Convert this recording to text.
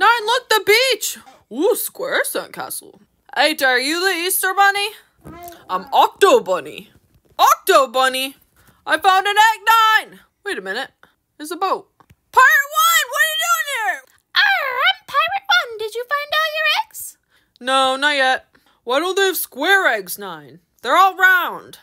Nine, look, the beach. Ooh, square sandcastle. Eight, are you the Easter Bunny? I'm Octo Bunny. Octo Bunny? I found an egg nine. Wait a minute. There's a boat. Pirate One, what are you doing here? Arr, I'm Pirate One. Did you find all your eggs? No, not yet. Why don't they have square eggs nine? They're all round.